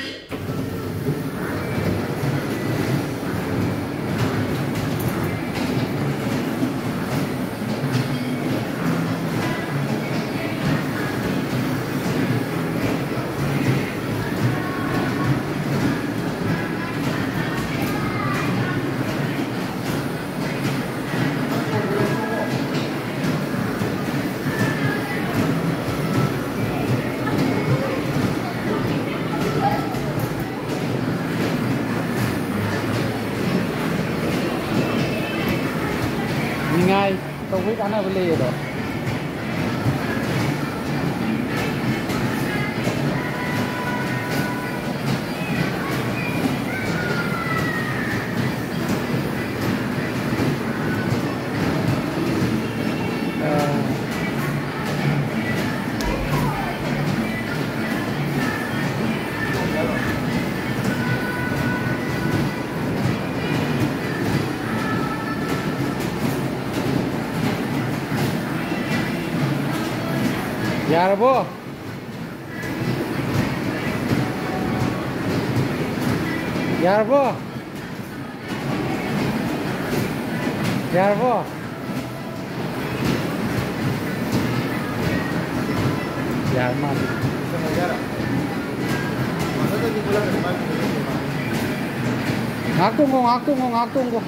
Three. Ngay. Không biết Yar bu. Yar bu. Yar bu. Yarma. Aku kok, aku kok, aku kok.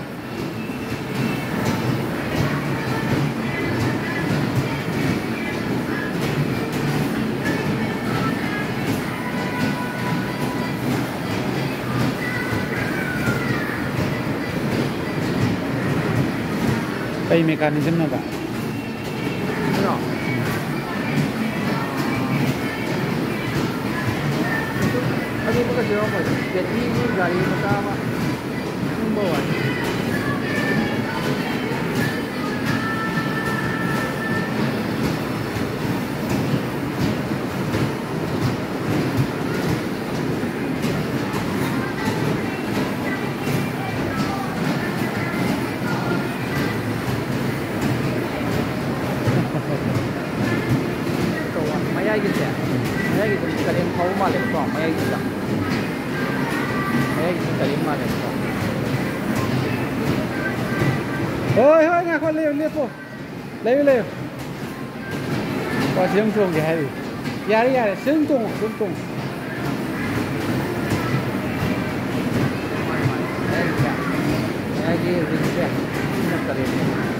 pay mechanism na ba? No. Kasi po kasi ako, get me, galing mo tama. Number one. Yung bawan. Ito, ah, mayagin siya. Mayagin siya. Kalim pa umalim ko. Mayagin siya. Mayagin siya. Kalim umalim ko. Ôi thôi nha con liều liều po. Liều liều. Có xương trùng thì hay. Ya đi ya đi xương chuồng xương chuồng. Mayagin siya. Mayagin siya. Mayagin